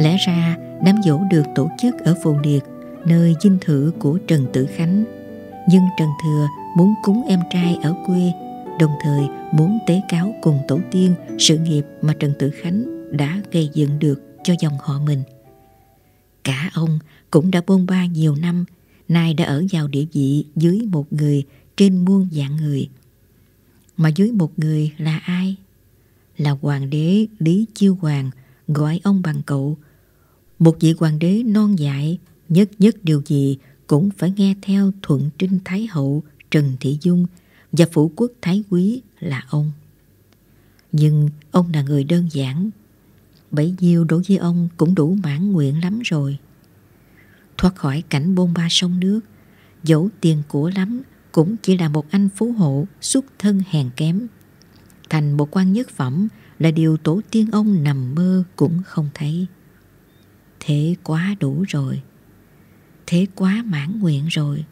Lẽ ra đám dỗ được tổ chức ở Phù Điệt, nơi dinh thự của Trần Tử Khánh. Nhưng Trần Thừa muốn cúng em trai ở quê, đồng thời muốn tế cáo cùng tổ tiên sự nghiệp mà Trần Tử Khánh đã gây dựng được cho dòng họ mình. Cả ông cũng đã bôn ba nhiều năm, nay đã ở vào địa vị dưới một người trên muôn dạng người. Mà dưới một người là ai? Là hoàng đế Lý Chiêu Hoàng gọi ông bằng cậu. Một vị hoàng đế non dại, nhất nhất điều gì cũng phải nghe theo thuận trinh Thái Hậu Trần Thị Dung và phủ quốc Thái Quý là ông. Nhưng ông là người đơn giản, bấy nhiêu đối với ông cũng đủ mãn nguyện lắm rồi. Thoát khỏi cảnh bôn ba sông nước, dẫu tiền của lắm cũng chỉ là một anh phú hộ xuất thân hèn kém. Thành một quan nhất phẩm là điều tổ tiên ông nằm mơ cũng không thấy. Thế quá đủ rồi. Thế quá mãn nguyện rồi.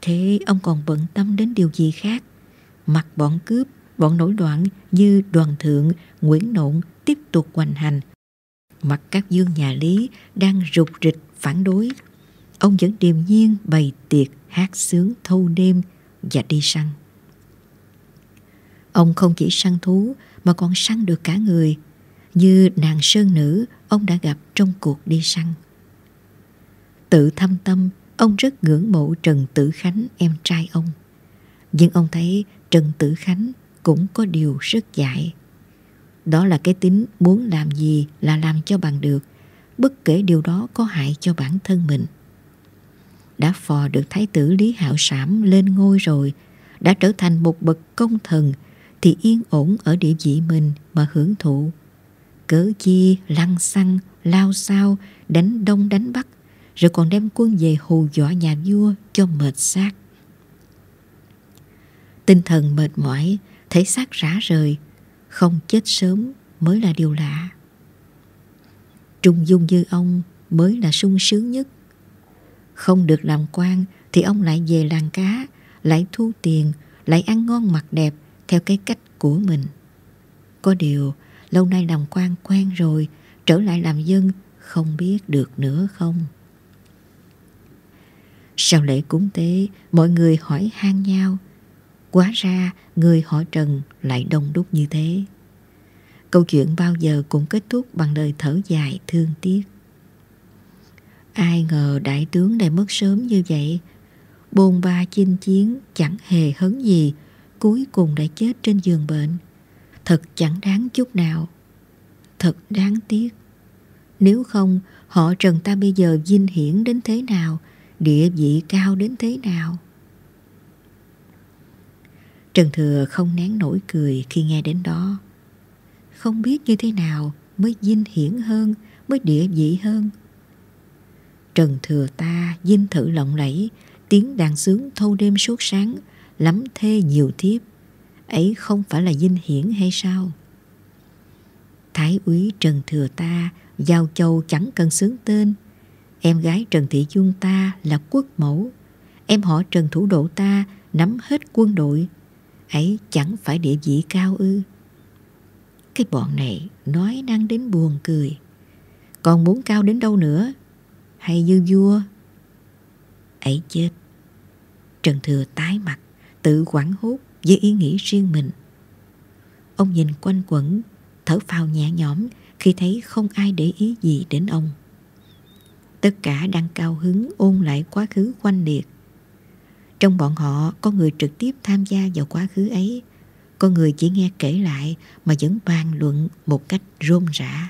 Thế ông còn bận tâm đến điều gì khác? Mặt bọn cướp, bọn nổi loạn như đoàn thượng, Nguyễn Nộn tiếp tục hoành hành. Mặt các dương nhà Lý đang rục rịch phản đối. Ông vẫn điềm nhiên bày tiệc, hát sướng thâu đêm và đi săn. Ông không chỉ săn thú mà còn săn được cả người, như nàng sơn nữ ông đã gặp trong cuộc đi săn. Tự thâm tâm, ông rất ngưỡng mộ Trần Tử Khánh, em trai ông. Nhưng ông thấy Trần Tử Khánh cũng có điều rất dại. Đó là cái tính muốn làm gì là làm cho bằng được, bất kể điều đó có hại cho bản thân mình. Đã phò được Thái tử Lý Hạo Sảm lên ngôi rồi, đã trở thành một bậc công thần, thì yên ổn ở địa vị mình mà hưởng thụ. Cớ chi lăng xăng, lao sao, đánh đông đánh bắc, rồi còn đem quân về hù dọa nhà vua cho mệt xác. Tinh thần mệt mỏi, thể xác rã rời, không chết sớm mới là điều lạ. Trung dung như ông mới là sung sướng nhất. Không được làm quan thì ông lại về làng cá, lại thu tiền, lại ăn ngon mặc đẹp theo cái cách của mình. Có điều, lâu nay làm quan quen rồi, trở lại làm dân không biết được nữa không. Sau lễ cúng tế, mọi người hỏi han nhau. Quá ra, người họ Trần lại đông đúc như thế. Câu chuyện bao giờ cũng kết thúc bằng lời thở dài thương tiếc. Ai ngờ đại tướng lại mất sớm như vậy. Bồn ba chinh chiến chẳng hề hấn gì, cuối cùng đã chết trên giường bệnh. Thật chẳng đáng chút nào. Thật đáng tiếc. Nếu không, họ Trần ta bây giờ vinh hiển đến thế nào, địa vị cao đến thế nào. Trần Thừa không nén nổi cười khi nghe đến đó. Không biết như thế nào mới vinh hiển hơn, mới địa vị hơn. Trần Thừa ta dinh thự lộng lẫy, tiếng đàn sướng thâu đêm suốt sáng, lắm thê nhiều thiếp. Ấy không phải là dinh hiển hay sao? Thái úy Trần Thừa ta giao châu chẳng cần sướng tên. Em gái Trần Thị Dung ta là quốc mẫu. Em họ Trần Thủ Độ ta nắm hết quân đội. Ấy chẳng phải địa vị cao ư. Cái bọn này nói năng đến buồn cười. Còn muốn cao đến đâu nữa? Hay như vua? Ấy chết. Trần Thừa tái mặt, tự quảng hốt với ý nghĩ riêng mình. Ông nhìn quanh quẩn, thở phào nhẹ nhõm khi thấy không ai để ý gì đến ông. Tất cả đang cao hứng ôn lại quá khứ quanh liệt. Trong bọn họ có người trực tiếp tham gia vào quá khứ ấy, có người chỉ nghe kể lại mà vẫn bàn luận một cách rôm rã.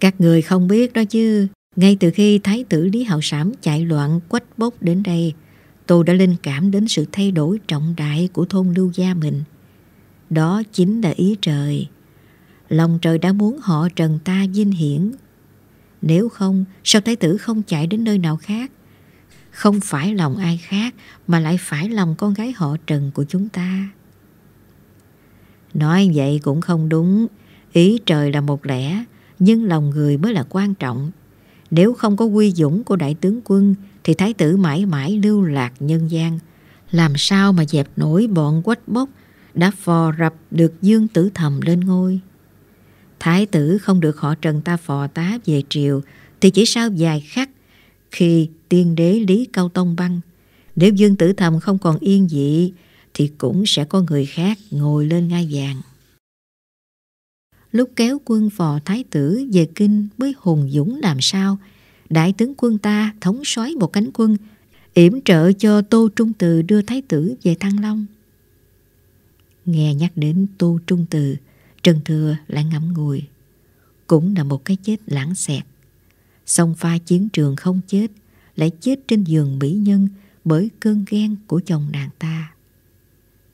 Các người không biết đó chứ, ngay từ khi Thái tử Lý Hạo Sảm chạy loạn quách bốc đến đây, tôi đã linh cảm đến sự thay đổi trọng đại của thôn lưu gia mình. Đó chính là ý trời. Lòng trời đã muốn họ trần ta vinh hiển. Nếu không, sao Thái tử không chạy đến nơi nào khác? Không phải lòng ai khác mà lại phải lòng con gái họ Trần của chúng ta. Nói vậy cũng không đúng. Ý trời là một lẽ, nhưng lòng người mới là quan trọng. Nếu không có quy dũng của đại tướng quân thì thái tử mãi mãi lưu lạc nhân gian. Làm sao mà dẹp nổi bọn quách bốc đã phò rập được Dương Tử Thầm lên ngôi. Thái tử không được họ Trần ta phò tá về triều thì chỉ sau vài khắc khi tiên đế Lý Cao Tông băng nếu Dương Tử Thầm không còn yên dị thì cũng sẽ có người khác ngồi lên ngai vàng. Lúc kéo quân phò thái tử về kinh mới hùng dũng làm sao, đại tướng quân ta thống soái một cánh quân, yểm trợ cho Tô Trung Từ đưa thái tử về Thăng Long. Nghe nhắc đến Tô Trung Từ, Trần Thừa lại ngẫm ngùi. Cũng là một cái chết lãng xẹt. Song pha chiến trường không chết, lại chết trên giường mỹ nhân bởi cơn ghen của chồng nàng ta.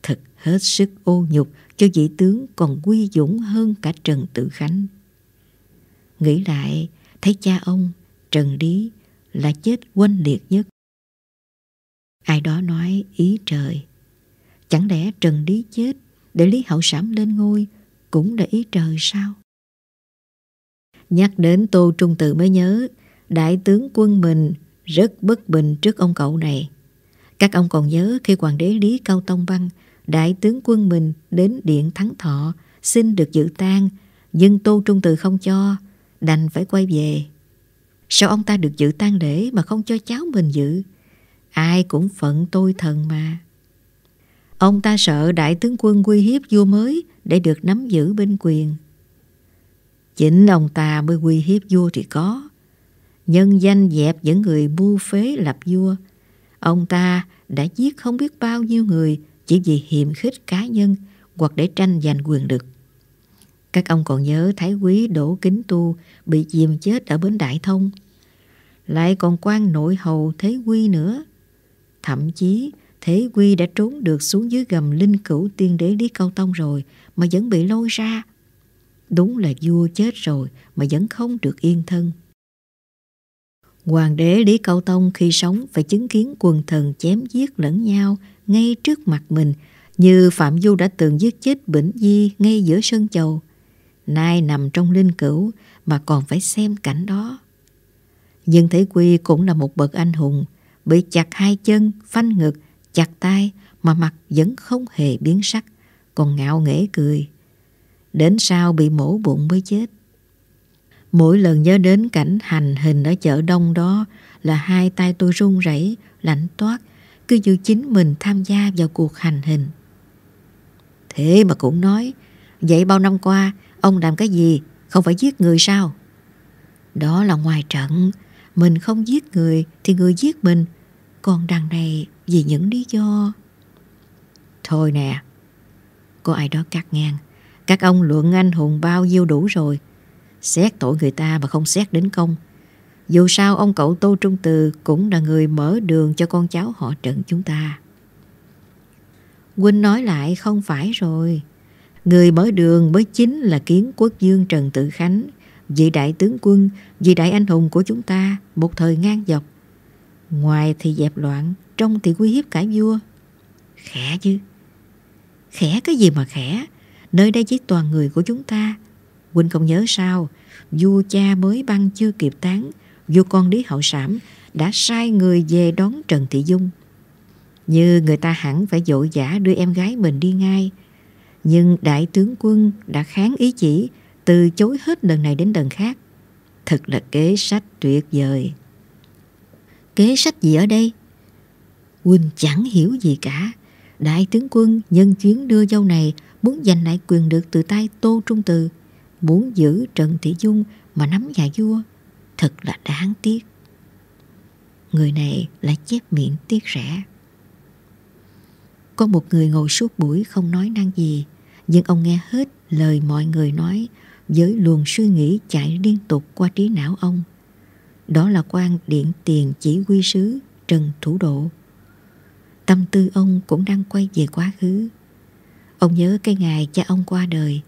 Thật hết sức ô nhục cho vị tướng còn quy dũng hơn cả Trần Tự Khánh. Nghĩ lại, thấy cha ông, Trần Lý là chết quên liệt nhất. Ai đó nói ý trời. Chẳng lẽ Trần Lý chết để Lý Hậu Sảm lên ngôi cũng là ý trời sao? Nhắc đến Tô Trung Tự mới nhớ, đại tướng quân mình rất bất bình trước ông cậu này. Các ông còn nhớ khi hoàng đế Lý Cao Tông Băng, đại tướng quân mình đến điện Thắng Thọ xin được dự tang, nhưng Tô Trung tự không cho, đành phải quay về. Sao ông ta được dự tang lễ mà không cho cháu mình dự? Ai cũng phận tôi thần mà. Ông ta sợ đại tướng quân quy hiếp vua mới để được nắm giữ binh quyền. Chính ông ta mới quy hiếp vua thì có. Nhân danh dẹp những người bu phế lập vua. Ông ta đã giết không biết bao nhiêu người chỉ vì hiềm khích cá nhân hoặc để tranh giành quyền lực. Các ông còn nhớ Thái Quý Đỗ Kính Tu bị chìm chết ở bến Đại Thông. Lại còn quan nội hầu Thế Quy nữa. Thậm chí, Thế Quy đã trốn được xuống dưới gầm linh cửu tiên đế Lý Cao Tông rồi, mà vẫn bị lôi ra. Đúng là vua chết rồi, mà vẫn không được yên thân. Hoàng đế Lý Cao Tông khi sống phải chứng kiến quần thần chém giết lẫn nhau ngay trước mặt mình, như Phạm Du đã từng giết chết Bỉnh Di ngay giữa sân chầu. Nay nằm trong linh cữu mà còn phải xem cảnh đó. Nhưng Thế Quy cũng là một bậc anh hùng, bị chặt hai chân, phanh ngực, chặt tay mà mặt vẫn không hề biến sắc, còn ngạo nghễ cười. Đến sau bị mổ bụng mới chết. Mỗi lần nhớ đến cảnh hành hình ở chợ đông đó là hai tay tôi run rẩy, lạnh toát, cứ như chính mình tham gia vào cuộc hành hình. Thế mà cũng nói, vậy bao năm qua ông làm cái gì, không phải giết người sao? Đó là ngoài trận, mình không giết người thì người giết mình, còn đằng này vì những lý do... Thôi nè, có ai đó cắt ngang, các ông luận anh hùng bao nhiêu đủ rồi, Xét tội người ta mà không xét đến công. Dù sao ông cậu Tô Trung Từ Cũng là người mở đường cho con cháu họ trận chúng ta. Quynh nói lại không phải rồi. Người mở đường mới chính là kiến quốc dương Trần Tự Khánh, Vị đại tướng quân, Vị đại anh hùng của chúng ta, Một thời ngang dọc. Ngoài thì dẹp loạn, Trong thì quy hiếp cả vua. Khẽ chứ? Khẽ cái gì mà khẽ? Nơi đây chỉ toàn người của chúng ta. Huynh không nhớ sao, Vua cha mới băng chưa kịp tán, Vua con Lý Hậu Sảm Đã sai người về đón Trần Thị Dung. Như người ta hẳn phải dội dã đưa em gái mình đi ngay nhưng đại tướng quân đã kháng ý chỉ, Từ chối hết lần này đến lần khác. Thật là kế sách tuyệt vời. Kế sách gì ở đây? Huynh chẳng hiểu gì cả. Đại tướng quân nhân chuyến đưa dâu này Muốn giành lại quyền được từ tay Tô Trung Từ, Muốn giữ Trần Thị Dung mà nắm nhà vua. Thật là đáng tiếc. Người này lại chép miệng tiếc rẻ. Có một người ngồi suốt buổi không nói năng gì Nhưng ông nghe hết lời mọi người nói Với luồng suy nghĩ chạy liên tục qua trí não ông. Đó là quan điện tiền chỉ huy sứ Trần Thủ Độ. Tâm tư ông cũng đang quay về quá khứ. Ông nhớ cái ngày cha ông qua đời.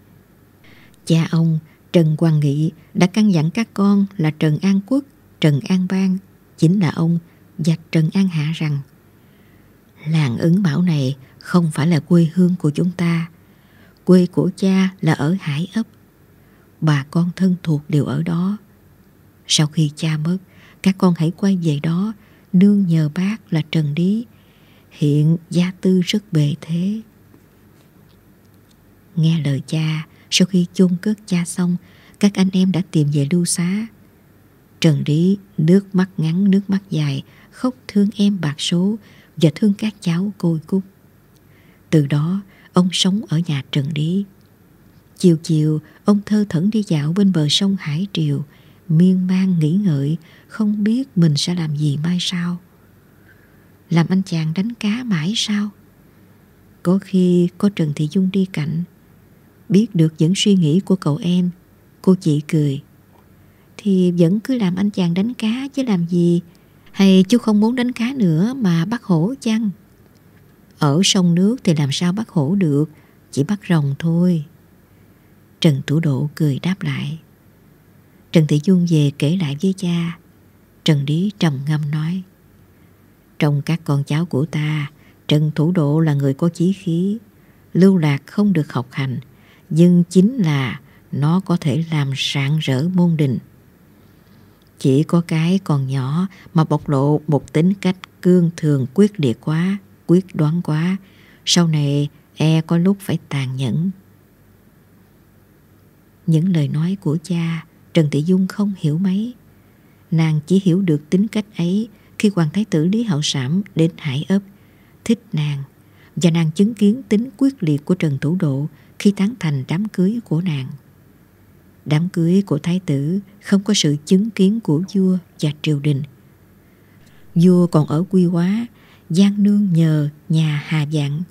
Cha ông Trần Quang Nghị đã căn dặn các con là Trần An Quốc, Trần An Bang, chính là ông và Trần An Hạ rằng làng ứng bảo này không phải là quê hương của chúng ta. Quê của cha là ở Hải ấp. Bà con thân thuộc đều ở đó. Sau khi cha mất, các con hãy quay về đó, nương nhờ bác là Trần Lý. Hiện gia tư rất bề thế. Nghe lời cha, Sau khi chôn cất cha xong Các anh em đã tìm về lưu xá Trần Lý nước mắt ngắn nước mắt dài Khóc thương em bạc số và thương các cháu côi cút. Từ đó, ông sống ở nhà Trần Lý Chiều chiều, ông thơ thẩn đi dạo bên bờ sông Hải Triều, Miên man nghĩ ngợi, Không biết mình sẽ làm gì mai sau. Làm anh chàng đánh cá mãi sao? Có khi có Trần Thị Dung đi cạnh, Biết được những suy nghĩ của cậu em, Cô chị cười. Thì vẫn cứ làm anh chàng đánh cá chứ làm gì? Hay chú không muốn đánh cá nữa mà bắt hổ chăng? Ở sông nước thì làm sao bắt hổ được? Chỉ bắt rồng thôi. Trần Thủ Độ cười đáp lại. Trần Thị Dung về kể lại với cha. Trần Lý trầm ngâm nói. Trong các con cháu của ta, Trần Thủ Độ là người có chí khí, Lưu lạc không được học hành, Nhưng chính là Nó có thể làm rạng rỡ môn đình. Chỉ có cái còn nhỏ Mà bộc lộ một tính cách cương thường quyết liệt quá Quyết đoán quá Sau này e có lúc phải tàn nhẫn Những lời nói của cha Trần Thị Dung không hiểu mấy. Nàng chỉ hiểu được tính cách ấy khi hoàng thái tử Lý Hậu Sảm đến Hải ấp, thích nàng, và nàng chứng kiến tính quyết liệt của Trần Thủ Độ khi tán thành đám cưới của nàng. Đám cưới của thái tử không có sự chứng kiến của vua và triều đình. Vua còn ở quy hóa, Giang Nương nhờ nhà Hà Dạng.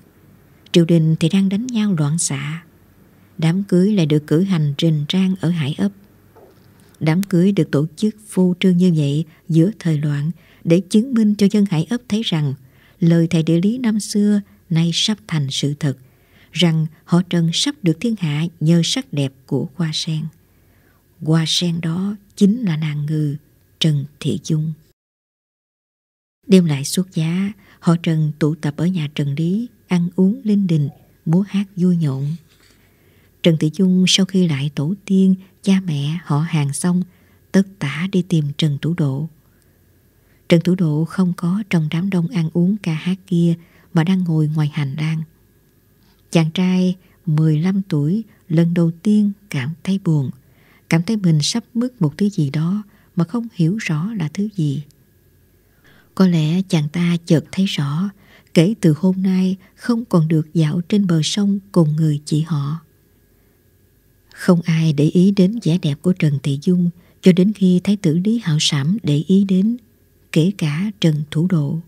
Triều đình thì đang đánh nhau loạn xạ. Đám cưới lại được cử hành rình rang ở Hải ấp. Đám cưới được tổ chức phô trương như vậy giữa thời loạn để chứng minh cho dân hải ấp thấy rằng lời thầy địa lý năm xưa nay sắp thành sự thật, rằng họ Trần sắp được thiên hạ nhờ sắc đẹp của hoa sen. Hoa sen đó chính là nàng ngư Trần Thị Dung. Đêm lại xuất giá, họ Trần tụ tập ở nhà Trần Lý, ăn uống linh đình, múa hát vui nhộn. Trần Thị Dung sau khi lại tổ tiên, cha mẹ, họ hàng xong, tất tả đi tìm Trần Thủ Độ. Trần Thủ Độ không có trong đám đông ăn uống ca hát kia mà đang ngồi ngoài hành lang. Chàng trai 15 tuổi lần đầu tiên cảm thấy buồn, cảm thấy mình sắp mất một thứ gì đó mà không hiểu rõ là thứ gì. Có lẽ chàng ta chợt thấy rõ kể từ hôm nay không còn được dạo trên bờ sông cùng người chị họ. Không ai để ý đến vẻ đẹp của Trần Thị Dung cho đến khi Thái tử Lý Hạo Sảm để ý đến, kể cả Trần Thủ Độ.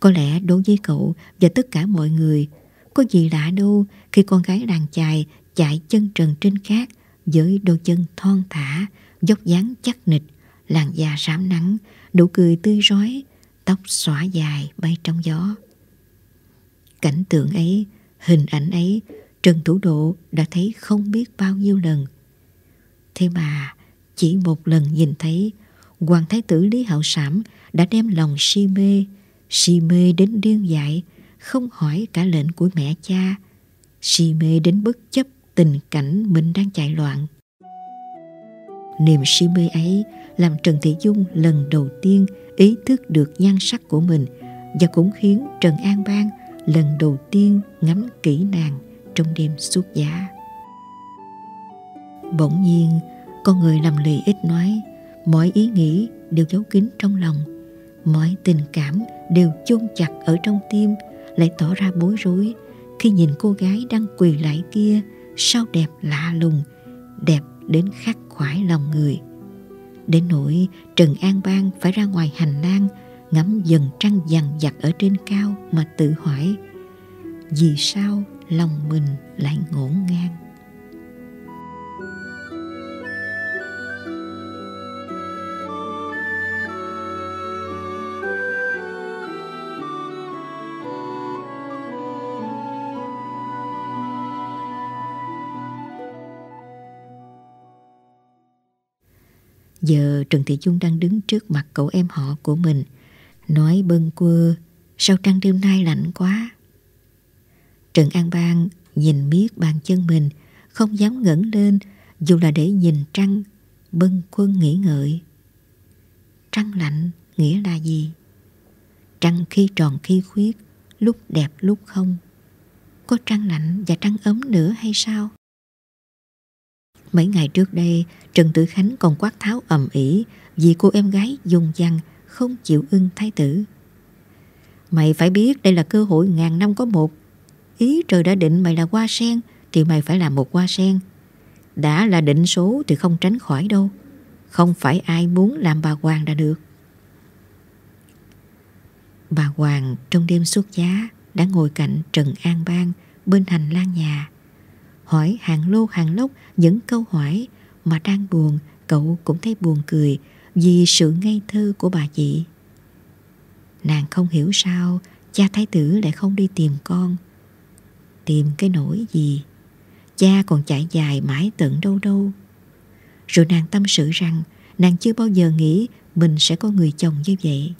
Có lẽ đối với cậu và tất cả mọi người, có gì lạ đâu khi con gái đàn chài chạy chân trần trên cát với đôi chân thon thả, dốc dáng chắc nịch, làn da rám nắng, nụ cười tươi rói, tóc xõa dài bay trong gió. Cảnh tượng ấy, hình ảnh ấy Trần Thủ Độ đã thấy không biết bao nhiêu lần. Thế mà chỉ một lần nhìn thấy Hoàng Thái tử Lý hậu Sảm đã đem lòng si mê, si mê đến điên dại, không hỏi cả lệnh của mẹ cha, si mê đến bất chấp tình cảnh mình đang chạy loạn. Niềm si mê ấy làm Trần Thị Dung lần đầu tiên ý thức được nhan sắc của mình và cũng khiến Trần An Bang lần đầu tiên ngắm kỹ nàng trong đêm suốt giá. Bỗng nhiên, con người làm lì ít nói, mọi ý nghĩ đều giấu kín trong lòng, mọi tình cảm đều chôn chặt ở trong tim, lại tỏ ra bối rối khi nhìn cô gái đang quỳ lại kia sao đẹp lạ lùng, đẹp đến khắc khoải lòng người. Đến nỗi Trần An Bang phải ra ngoài hành lang ngắm dần trăng dằn dặt ở trên cao mà tự hỏi vì sao lòng mình lại ngổn ngang Giờ Trần Thị Dung đang đứng trước mặt cậu em họ của mình Nói bâng quơ Sao trăng đêm nay lạnh quá Trần An Bang nhìn miết bàn chân mình, không dám ngẩng lên dù là để nhìn trăng, bâng quân nghĩ ngợi. Trăng lạnh nghĩa là gì? Trăng khi tròn khi khuyết, lúc đẹp lúc không. Có trăng lạnh và trăng ấm nữa hay sao? Mấy ngày trước đây, Trần Tử Khánh còn quát tháo ầm ĩ vì cô em gái dùng dằn không chịu ưng thái tử. Mày phải biết đây là cơ hội ngàn năm có một. Ý trời đã định mày là hoa sen thì mày phải làm một hoa sen. Đã là định số thì không tránh khỏi đâu. Không phải ai muốn làm bà Hoàng đã được. Bà Hoàng trong đêm xuất giá đã ngồi cạnh Trần An Bang bên hành lang nhà. Hỏi hàng lô hàng lốc những câu hỏi mà đang buồn cậu cũng thấy buồn cười vì sự ngây thơ của bà chị. Nàng không hiểu sao cha thái tử lại không đi tìm con. Tìm cái nỗi gì? Cha còn chạy dài mãi tận đâu đâu. Rồi nàng tâm sự rằng nàng chưa bao giờ nghĩ mình sẽ có người chồng như vậy.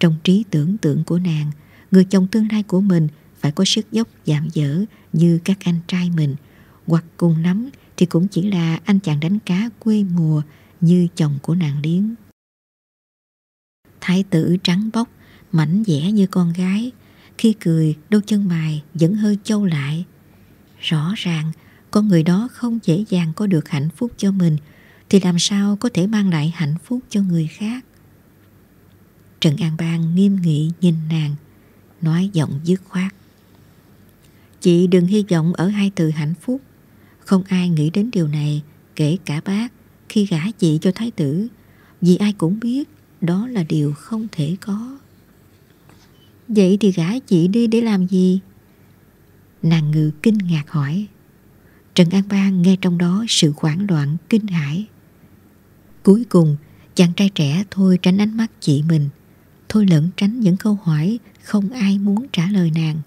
Trong trí tưởng tượng của nàng, người chồng tương lai của mình phải có sức dốc giảm dở như các anh trai mình, hoặc cùng lắm thì cũng chỉ là anh chàng đánh cá quê mùa như chồng của nàng liếng. Thái tử trắng bóc, mảnh dẻ như con gái, khi cười đôi chân mày vẫn hơi châu lại. Rõ ràng con người đó không dễ dàng có được hạnh phúc cho mình thì làm sao có thể mang lại hạnh phúc cho người khác. Trần An Bang nghiêm nghị nhìn nàng, nói giọng dứt khoát. Chị đừng hy vọng ở hai từ hạnh phúc. Không ai nghĩ đến điều này, kể cả bác, khi gả chị cho thái tử, vì ai cũng biết đó là điều không thể có. Vậy thì gả chị đi để làm gì? Nàng ngự kinh ngạc hỏi. Trần An Bang nghe trong đó sự hoảng loạn, kinh hãi. Cuối cùng, chàng trai trẻ thôi tránh ánh mắt chị mình, thôi lẫn tránh những câu hỏi không ai muốn trả lời nàng.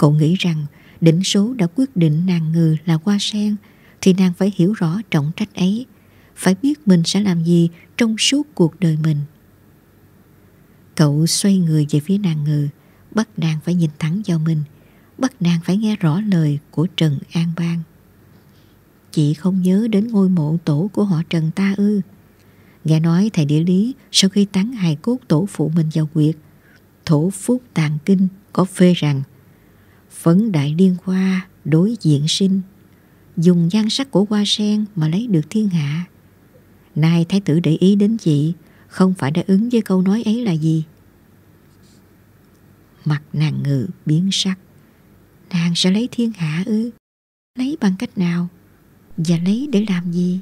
Cậu nghĩ rằng đỉnh số đã quyết định nàng ngừ là hoa sen thì nàng phải hiểu rõ trọng trách ấy, phải biết mình sẽ làm gì trong suốt cuộc đời mình. Cậu xoay người về phía nàng ngừ, bắt nàng phải nhìn thẳng vào mình, bắt nàng phải nghe rõ lời của Trần An Bang. Chị không nhớ đến ngôi mộ tổ của họ Trần ta ư. Nghe nói thầy địa lý sau khi tán hài cốt tổ phụ mình vào quyệt, thổ phúc tàn kinh có phê rằng phấn đại liên hoa, đối diện sinh, dùng nhan sắc của hoa sen mà lấy được thiên hạ. Nay thái tử để ý đến chị, không phải đã ứng với câu nói ấy là gì? Mặt nàng ngự biến sắc. Nàng sẽ lấy thiên hạ ư? Lấy bằng cách nào? Và lấy để làm gì?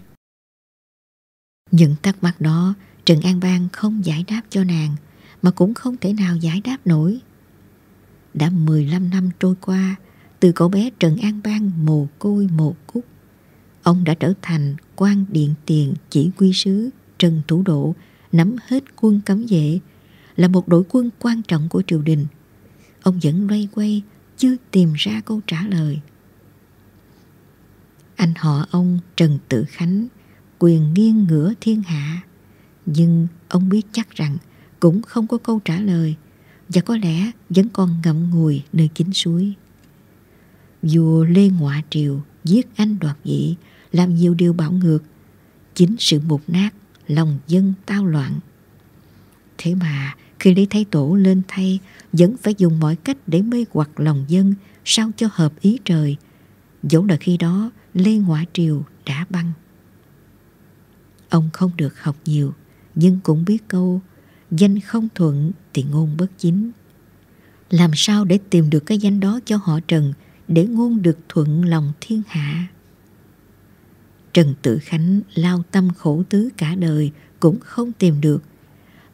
Những thắc mắc đó, Trần An Bang không giải đáp cho nàng, mà cũng không thể nào giải đáp nổi. Đã 15 năm trôi qua, từ cậu bé Trần An Bang mồ côi mồ cúc. Ông đã trở thành quan điện tiền chỉ quy sứ Trần Thủ Độ nắm hết quân cấm vệ, là một đội quân quan trọng của triều đình. Ông vẫn loay quay, chưa tìm ra câu trả lời. Anh họ ông Trần Tự Khánh quyền nghiêng ngửa thiên hạ, nhưng ông biết chắc rằng cũng không có câu trả lời và có lẽ vẫn còn ngậm ngùi nơi chính suối. Vua Lê Ngoại Triều giết anh đoạt vị, làm nhiều điều bạo ngược, chính sự mục nát, lòng dân tao loạn. Thế mà khi lấy thái tổ lên thay, vẫn phải dùng mọi cách để mê hoặc lòng dân sao cho hợp ý trời, dẫu là khi đó Lê Ngoại Triều đã băng. Ông không được học nhiều, nhưng cũng biết câu danh không thuận thì ngôn bất chính. Làm sao để tìm được cái danh đó cho họ Trần để ngôn được thuận lòng thiên hạ? Trần Tử Khánh lao tâm khổ tứ cả đời cũng không tìm được.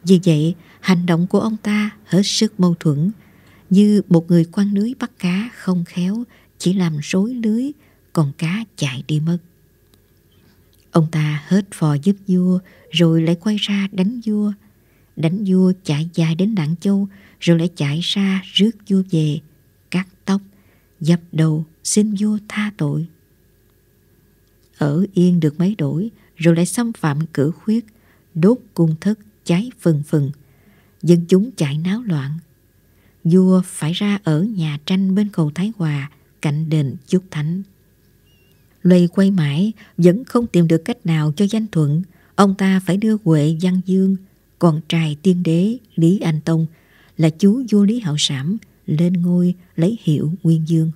Vì vậy, hành động của ông ta hết sức mâu thuẫn, như một người quăng lưới bắt cá không khéo, chỉ làm rối lưới, còn cá chạy đi mất. Ông ta hết phò giúp vua, rồi lại quay ra đánh vua, đánh vua chạy dài đến Đặng Châu rồi lại chạy ra rước vua về, cắt tóc, dập đầu xin vua tha tội. Ở yên được mấy đổi rồi lại xâm phạm cử khuyết, đốt cung thất cháy phừng phừng, dân chúng chạy náo loạn. Vua phải ra ở nhà tranh bên cầu Thái Hòa, cạnh đền Chúc Thánh. Lây quay mãi, vẫn không tìm được cách nào cho danh thuận, ông ta phải đưa Huệ Văn Dương con trai tiên đế Lý Anh Tông là chú vua Lý Hạo Sảm lên ngôi lấy hiệu Nguyên Dương.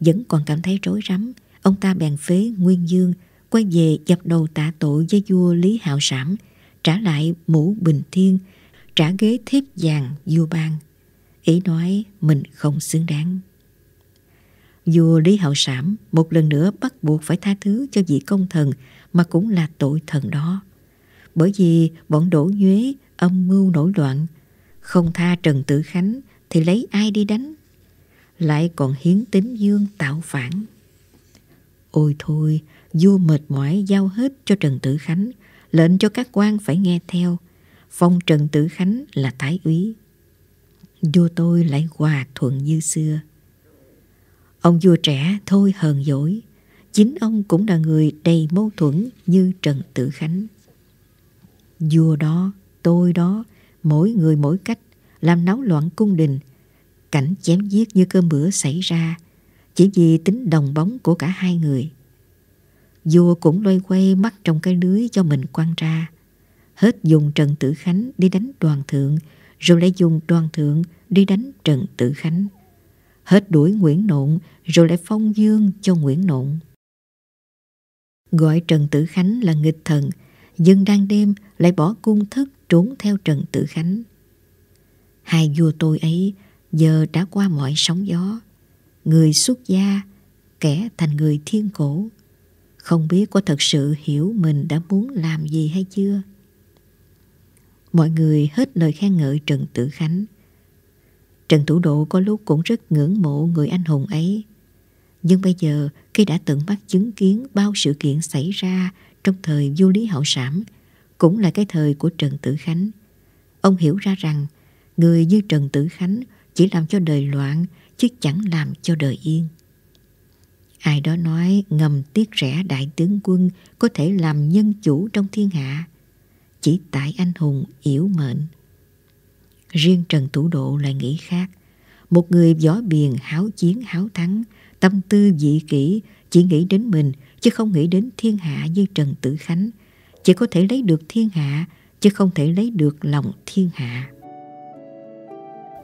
Vẫn còn cảm thấy rối rắm ông ta bèn phế Nguyên Dương, quay về dập đầu tạ tội với vua Lý Hạo Sảm, trả lại mũ bình thiên, trả ghế thiếp vàng vua ban. Ý nói mình không xứng đáng. Vua Lý Hạo Sảm một lần nữa bắt buộc phải tha thứ cho vị công thần mà cũng là tội thần đó. Bởi vì bọn đổ nhuế âm mưu nổi loạn, không tha Trần Tử Khánh thì lấy ai đi đánh? Lại còn hiến tín dương tạo phản. Ôi thôi, vua mệt mỏi giao hết cho Trần Tử Khánh, lệnh cho các quan phải nghe theo. Phong Trần Tử Khánh là thái úy. Vua tôi lại hòa thuận như xưa. Ông vua trẻ thôi hờn dỗi, chính ông cũng là người đầy mâu thuẫn như Trần Tử Khánh. Vua đó, tôi đó, mỗi người mỗi cách, làm náo loạn cung đình, cảnh chém giết như cơm bữa xảy ra, chỉ vì tính đồng bóng của cả hai người. Vua cũng loay quay mắt trong cái lưới cho mình quăng ra. Hết dùng Trần Tử Khánh đi đánh đoàn thượng, rồi lại dùng đoàn thượng đi đánh Trần Tử Khánh. Hết đuổi Nguyễn Nộn, rồi lại phong dương cho Nguyễn Nộn. Gọi Trần Tử Khánh là nghịch thần, dân đang đêm lại bỏ cung thức trốn theo Trần Tử Khánh. Hai vua tôi ấy giờ đã qua mọi sóng gió. Người xuất gia, kẻ thành người thiên cổ. Không biết có thật sự hiểu mình đã muốn làm gì hay chưa? Mọi người hết lời khen ngợi Trần Tử Khánh. Trần Thủ Độ có lúc cũng rất ngưỡng mộ người anh hùng ấy. Nhưng bây giờ khi đã tận mắt chứng kiến bao sự kiện xảy ra trong thời vô Lý Hậu sản cũng là cái thời của Trần Tử Khánh. Ông hiểu ra rằng người như Trần Tử Khánh chỉ làm cho đời loạn chứ chẳng làm cho đời yên. Ai đó nói ngầm tiếc rẻ đại tướng quân có thể làm nhân chủ trong thiên hạ. Chỉ tại anh hùng yếu mệnh. Riêng Trần Thủ Độ lại nghĩ khác. Một người võ biền háo chiến háo thắng, tâm tư dị kỷ, chỉ nghĩ đến mình chứ không nghĩ đến thiên hạ như Trần Tử Khánh. Chỉ có thể lấy được thiên hạ, chứ không thể lấy được lòng thiên hạ.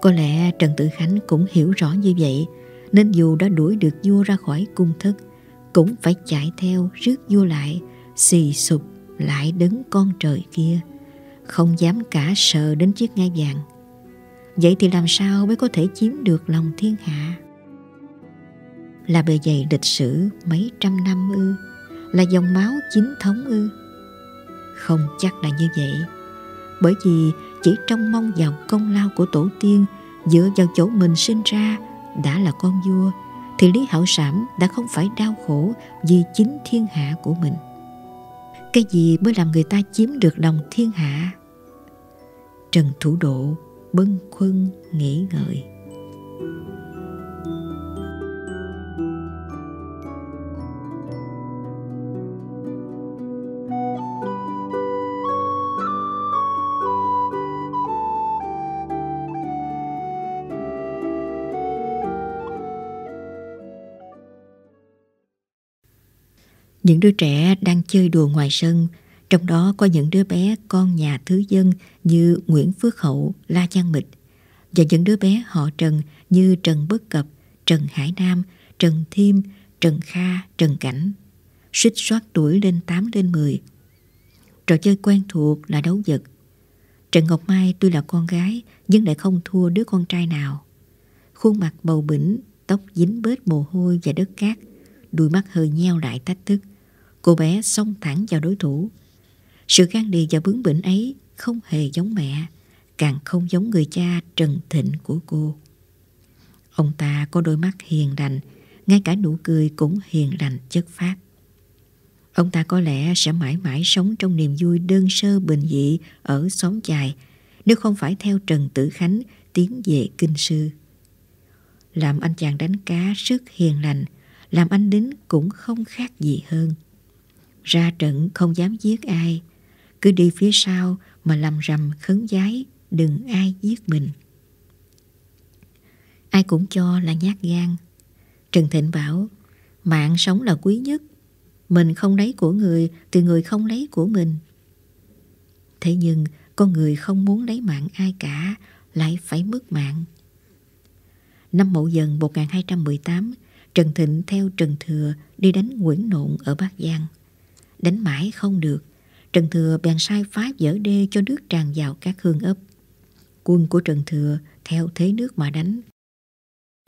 Có lẽ Trần Tử Khánh cũng hiểu rõ như vậy, nên dù đã đuổi được vua ra khỏi cung thất, cũng phải chạy theo rước vua lại, xì sụp lại đứng con trời kia, không dám cả sợ đến chiếc ngai vàng. Vậy thì làm sao mới có thể chiếm được lòng thiên hạ? Là bề dày lịch sử mấy trăm năm ư, là dòng máu chính thống ư không chắc là như vậy bởi vì chỉ trong mong vào công lao của tổ tiên, dựa vào chỗ mình sinh ra đã là con vua, thì Lý Hảo Sảm đã không phải đau khổ vì chính thiên hạ của mình. Cái gì mới làm người ta chiếm được lòng thiên hạ? Trần Thủ Độ bâng khuâng nghĩ ngợi. Những đứa trẻ đang chơi đùa ngoài sân, trong đó có những đứa bé con nhà thứ dân như Nguyễn Phước Hậu, La Giang Mịch và những đứa bé họ Trần như Trần Bất Cập, Trần Hải Nam, Trần Thiêm, Trần Kha, Trần Cảnh. Suýt soát tuổi lên 8 lên 10. Trò chơi quen thuộc là đấu vật. Trần Ngọc Mai tuy là con gái nhưng lại không thua đứa con trai nào. Khuôn mặt bầu bỉnh, tóc dính bết mồ hôi và đất cát, đôi mắt hơi nheo lại thách thức. Cô bé xông thẳng vào đối thủ. Sự gan đi và bướng bỉnh ấy không hề giống mẹ, càng không giống người cha trần thịnh của cô. Ông ta có đôi mắt hiền lành, ngay cả nụ cười cũng hiền lành chất phát. Ông ta có lẽ sẽ mãi mãi sống trong niềm vui đơn sơ bình dị ở xóm chài nếu không phải theo Trần Tử Khánh tiến về kinh sư. Làm anh chàng đánh cá rất hiền lành, làm anh lính cũng không khác gì hơn. Ra trận không dám giết ai. Cứ đi phía sau mà làm rầm khấn giái, Đừng ai giết mình. Ai cũng cho là nhát gan. Trần Thịnh bảo, Mạng sống là quý nhất. Mình không lấy của người Thì người không lấy của mình. Thế nhưng, con người không muốn lấy mạng ai cả, Lại phải mất mạng. Năm Mậu Dần 1218 Trần Thịnh theo Trần Thừa đi đánh Nguyễn Nộn ở Bắc Giang. Đánh mãi không được, Trần Thừa bèn sai phái dở đê cho nước tràn vào các hương ấp. Quân của Trần Thừa theo thế nước mà đánh.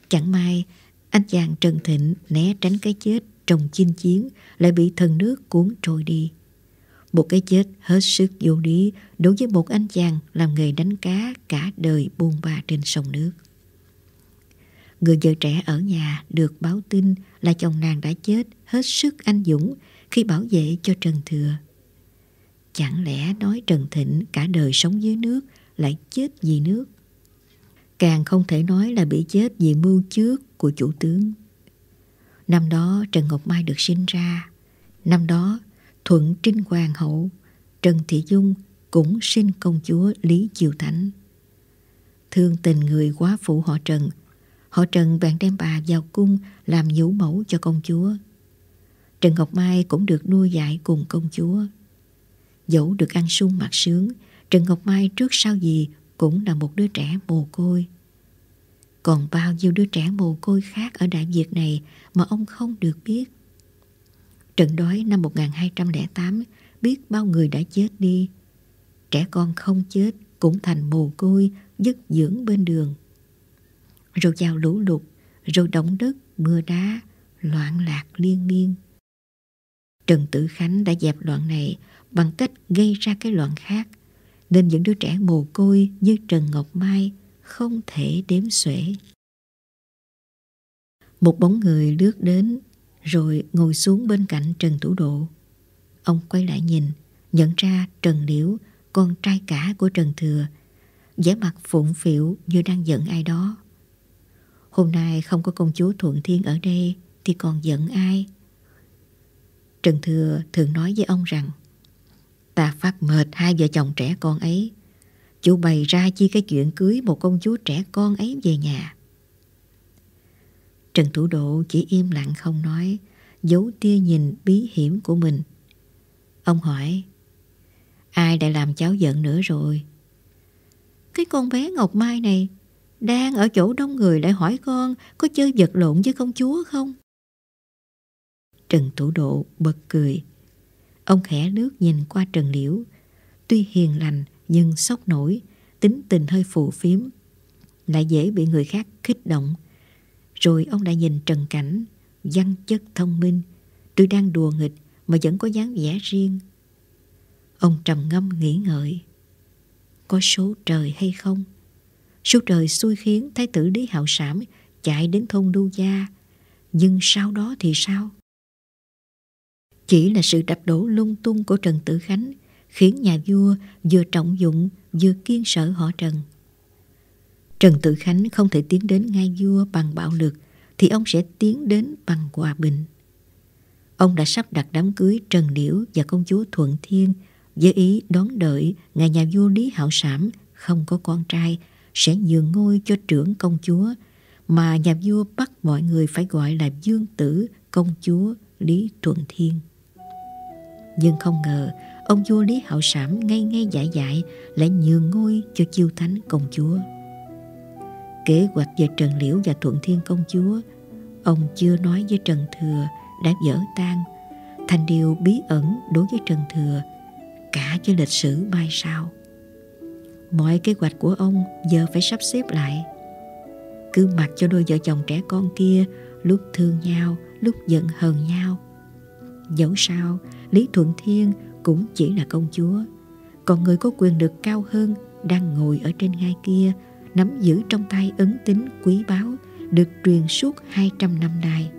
Chẳng may, anh chàng Trần Thịnh né tránh cái chết trong chinh chiến lại bị thần nước cuốn trôi đi. Một cái chết hết sức vô lý đối với một anh chàng làm nghề đánh cá cả đời buôn ba trên sông nước. Người vợ trẻ ở nhà được báo tin là chồng nàng đã chết hết sức anh dũng khi bảo vệ cho Trần Thừa. Chẳng lẽ nói Trần Thịnh cả đời sống dưới nước lại chết vì nước? Càng không thể nói là bị chết vì mưu trước của chủ tướng. Năm đó Trần Ngọc Mai được sinh ra. Năm đó Thuận Trinh Hoàng hậu Trần Thị Dung cũng sinh công chúa Lý Chiêu Thánh. Thương tình người quá phụ họ Trần, họ Trần bèn đem bà vào cung làm nhũ mẫu cho công chúa. Trần Ngọc Mai cũng được nuôi dạy cùng công chúa. Dẫu được ăn sung mặc sướng, Trần Ngọc Mai trước sau gì cũng là một đứa trẻ mồ côi. Còn bao nhiêu đứa trẻ mồ côi khác ở Đại Việt này mà ông không được biết. Trận đói năm 1208 biết bao người đã chết đi. Trẻ con không chết cũng thành mồ côi dứt dưỡng bên đường. Rồi vào lũ lụt, rồi động đất, mưa đá, loạn lạc liên miên. Trần Tử Khánh đã dẹp loạn này bằng cách gây ra cái loạn khác, nên những đứa trẻ mồ côi như Trần Ngọc Mai không thể đếm xuể. Một bóng người lướt đến rồi ngồi xuống bên cạnh Trần Thủ Độ. Ông quay lại nhìn, nhận ra Trần Liễu, con trai cả của Trần Thừa, vẻ mặt phụng phịu như đang giận ai đó. Hôm nay không có công chúa Thuận Thiên ở đây thì còn giận ai? Trần Thừa thường nói với ông rằng, Ta phát mệt hai vợ chồng trẻ con ấy. Chú bày ra chi cái chuyện cưới một công chúa trẻ con ấy về nhà. Trần Thủ Độ chỉ im lặng không nói, Giấu tia nhìn bí hiểm của mình. Ông hỏi, Ai đã làm cháu giận nữa rồi? Cái con bé Ngọc Mai này Đang ở chỗ đông người lại hỏi con Có chơi vật lộn với công chúa không? Trần Thủ Độ bật cười. Ông khẽ nước nhìn qua Trần Liễu. Tuy hiền lành nhưng sốc nổi, Tính tình hơi phù phiếm, Lại dễ bị người khác kích động. Rồi ông lại nhìn Trần Cảnh, Văn chất thông minh. Tôi đang đùa nghịch Mà vẫn có dáng vẻ riêng. Ông trầm ngâm nghĩ ngợi. Có số trời hay không? Số trời xui khiến Thái tử Lý Hạo Sảm Chạy đến thôn Đu Gia. Nhưng sau đó thì sao? Chỉ là sự đập đổ lung tung của Trần Tử Khánh, khiến nhà vua vừa trọng dụng, vừa kiên sợ họ Trần. Trần Tử Khánh không thể tiến đến ngai vua bằng bạo lực, thì ông sẽ tiến đến bằng hòa bình. Ông đã sắp đặt đám cưới Trần Liễu và công chúa Thuận Thiên với ý đón đợi ngài nhà vua Lý Hạo Sảm không có con trai, sẽ nhường ngôi cho trưởng công chúa, mà nhà vua bắt mọi người phải gọi là dương tử công chúa Lý Thuận Thiên. Nhưng không ngờ Ông vua Lý Hạo Sảm ngay ngay dại dại Lại nhường ngôi cho chiêu thánh công chúa. Kế hoạch về Trần Liễu và Thuận Thiên công chúa Ông chưa nói với Trần Thừa Đã dở tan Thành điều bí ẩn đối với Trần Thừa Cả cho lịch sử mai sau. Mọi kế hoạch của ông giờ phải sắp xếp lại. Cứ mặc cho đôi vợ chồng trẻ con kia Lúc thương nhau, lúc giận hờn nhau. Dẫu sao Lý Thuận Thiên cũng chỉ là công chúa. Còn người có quyền lực cao hơn Đang ngồi ở trên ngai kia, Nắm giữ trong tay ấn tính quý báu, Được truyền suốt 200 năm nay.